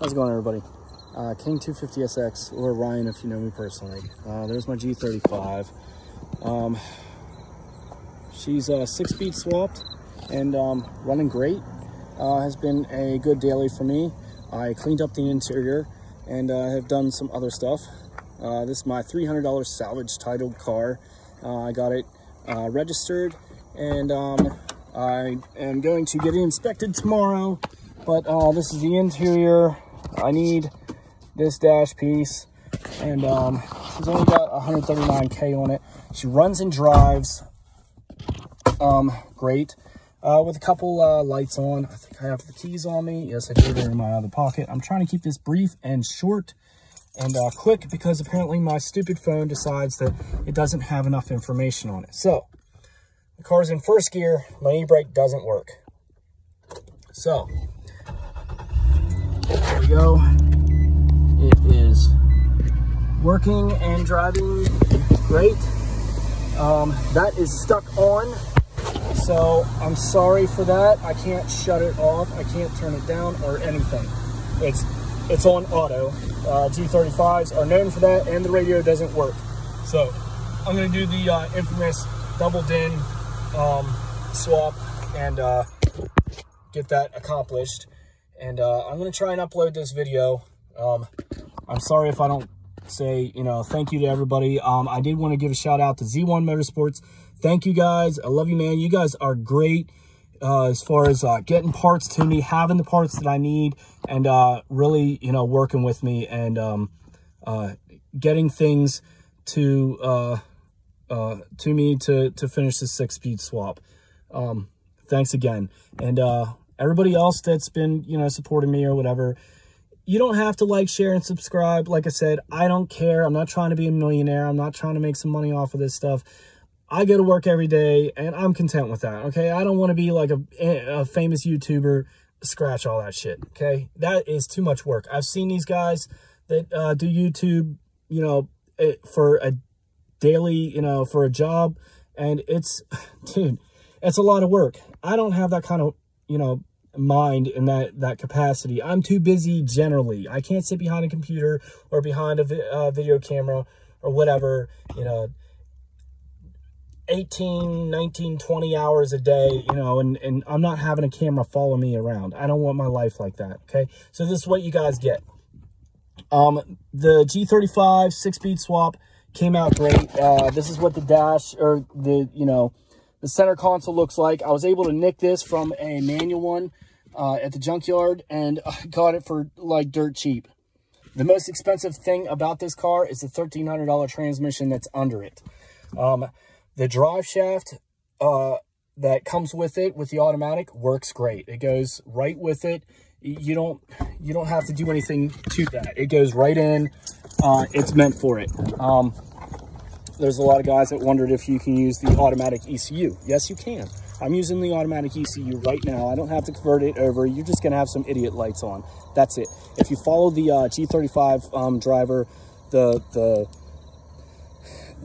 How's it going, everybody? Uh, King 250SX, or Ryan if you know me personally. Uh, there's my G35. Um, she's uh, six speed swapped and um, running great. Uh, has been a good daily for me. I cleaned up the interior and uh, have done some other stuff. Uh, this is my $300 salvage titled car. I got it registered and um, I am going to get it inspected tomorrow. But uh, this is the interior. I need this dash piece and um, she's only got 139k on it. She runs and drives um, great. Uh, with a couple uh, lights on. I think I have the keys on me. Yes I do. They're in my other pocket. I'm trying to keep this brief and short and uh, quick because apparently my stupid phone decides that it doesn't have enough information on it. So the car's in first gear. My e-brake doesn't work. So go it is working and driving great. Um, that is stuck on, so I'm sorry for that. I can't shut it off. I can't turn it down or anything. It's it's on auto. Uh, G35s are known for that, and the radio doesn't work. So I'm gonna do the uh, infamous double DIN um, swap and uh, get that accomplished. And uh, I'm gonna try and upload this video um, I'm sorry if I don't say, you know, thank you to everybody. Um, I did want to give a shout out to Z1 Motorsports. Thank you guys. I love you, man. You guys are great uh, as far as uh, getting parts to me, having the parts that I need, and uh, really, you know, working with me and um, uh, getting things to uh, uh, to me to to finish this six speed swap. Um, thanks again, and uh, everybody else that's been you know supporting me or whatever you don't have to like, share, and subscribe. Like I said, I don't care. I'm not trying to be a millionaire. I'm not trying to make some money off of this stuff. I go to work every day, and I'm content with that, okay? I don't want to be like a, a famous YouTuber, scratch all that shit, okay? That is too much work. I've seen these guys that uh, do YouTube, you know, eh, for a daily, you know, for a job, and it's, dude, it's a lot of work. I don't have that kind of, you know, mind in that that capacity. I'm too busy generally. I can't sit behind a computer or behind a vi uh, video camera or whatever you know 18 19 20 hours a day you know and and i'm not having a camera follow me around. I don't want my life like that okay? So this is what you guys get. Um the g35 six speed swap came out great. Uh this is what the dash or the you know the center console looks like. I was able to nick this from a manual one uh, at the junkyard and I got it for like dirt cheap. The most expensive thing about this car is the $1,300 transmission that's under it. Um, the drive shaft uh, that comes with it, with the automatic, works great. It goes right with it. You don't you don't have to do anything to that. It goes right in. Uh, it's meant for it. Um, there's a lot of guys that wondered if you can use the automatic ECU. Yes, you can. I'm using the automatic ECU right now. I don't have to convert it over. You're just going to have some idiot lights on. That's it. If you follow the uh, G35 um, driver, the the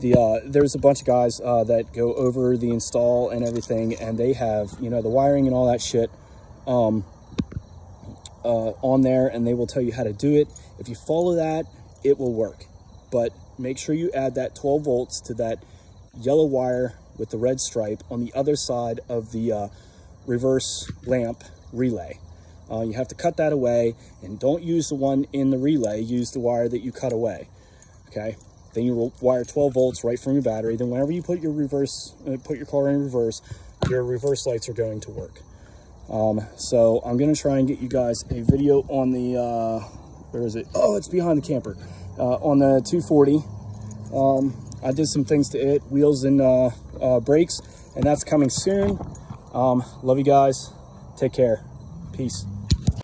the uh, there's a bunch of guys uh, that go over the install and everything, and they have you know the wiring and all that shit um, uh, on there, and they will tell you how to do it. If you follow that, it will work. But make sure you add that 12 volts to that yellow wire with the red stripe on the other side of the uh, reverse lamp relay. Uh, you have to cut that away and don't use the one in the relay, use the wire that you cut away, okay? Then you will wire 12 volts right from your battery. Then whenever you put your reverse, uh, put your car in reverse, your reverse lights are going to work. Um, so I'm gonna try and get you guys a video on the, uh, where is it? Oh, it's behind the camper. Uh, on the 240. Um, I did some things to it, wheels and uh, uh, brakes, and that's coming soon. Um, love you guys. Take care. Peace.